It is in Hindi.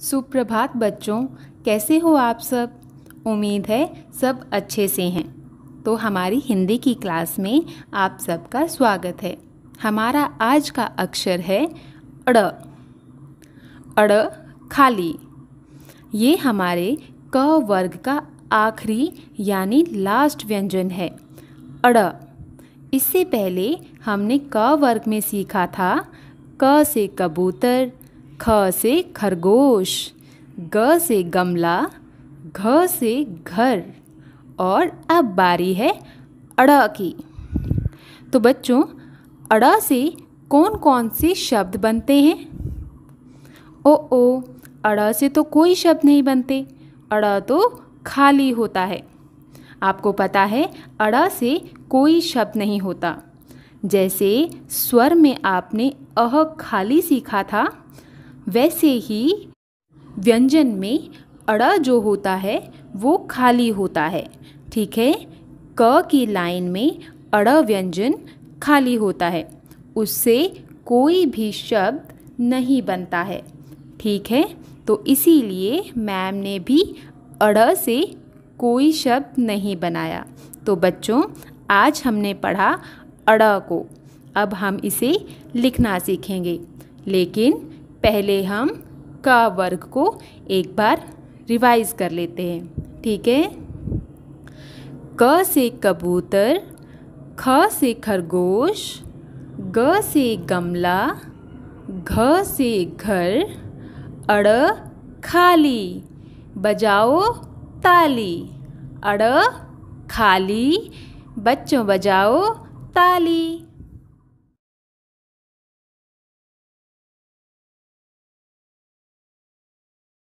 सुप्रभात बच्चों, कैसे हो आप सब? उम्मीद है सब अच्छे से हैं। तो हमारी हिंदी की क्लास में आप सबका स्वागत है। हमारा आज का अक्षर है अड़। अड़ खाली। ये हमारे क वर्ग का आखिरी यानी लास्ट व्यंजन है। अड़। इससे पहले हमने क वर्ग में सीखा था, क से कबूतर ख से खरगोश, ग से गमला, घ से घर और अब बारी है अड़ की। तो बच्चों, अड़ से कौन कौन से शब्द बनते हैं? ओ ओ अड़ से तो कोई शब्द नहीं बनते, अड़ तो खाली होता है। आपको पता है, अड़ से कोई शब्द नहीं होता। जैसे स्वर में आपने अह खाली सीखा था वैसे ही व्यंजन में अड़ा जो होता है, वो खाली होता है। ठीक है? क की लाइन में अड़ व्यंजन खाली होता है। उससे कोई भी शब्द नहीं बनता है। ठीक है? तो इसीलिए मैम ने भी अड़ से कोई शब्द नहीं बनाया। तो बच्चों, आज हमने पढ़ा अड़ को। अब हम इसे लिखना सीखेंगे। लेकिन पहले हम का वर्ग को एक बार रिवाइज कर लेते हैं, ठीक है? क से कबूतर, ख से खरगोश, ग से गमला, घ से घर, अड़ खाली, बजाओ ताली, अड़ खाली, बच्चों बजाओ ताली।